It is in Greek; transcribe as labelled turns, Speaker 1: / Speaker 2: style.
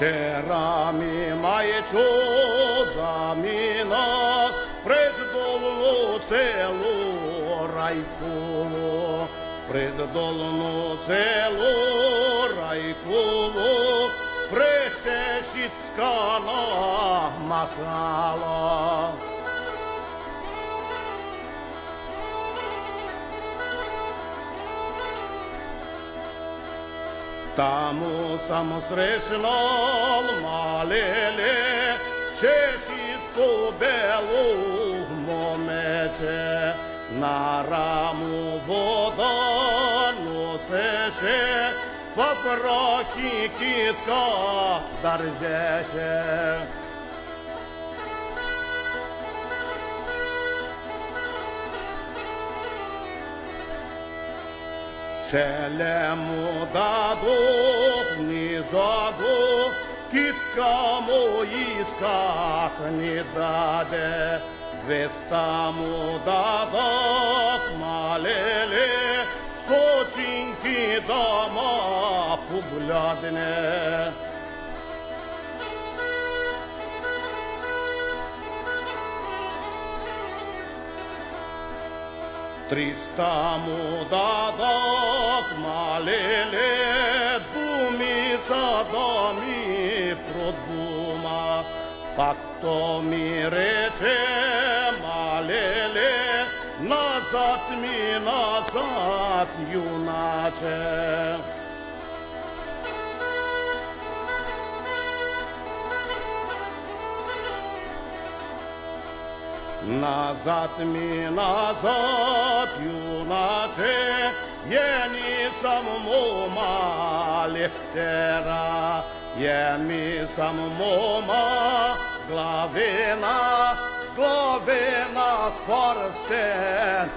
Speaker 1: Вечерами маячу замінок, приздолну целу райку, приздолну целу райку, причешіцька намахала. Τα μουσά μους ρεξινόλ μαλλιλί, Τσέσιτσκο βελό γμονέτσιε, Να ρά μου βοδόνι ουσέσαι, Φαπροχή κίτκα δαρζέχει. Selam dadok ne zadok kitka moiskak ne dade Vesta mu dadok malele Focinki dama pugladne Trista mu dadok alele bumița domi produma, takto mi rece malele, nazat mi nazat junače. Nazat mi nazat junače, Γέννησα μου μόμα λευτέρα, γέννησα μου μόμα γλαβίνα, γλαβίνα σπορστεν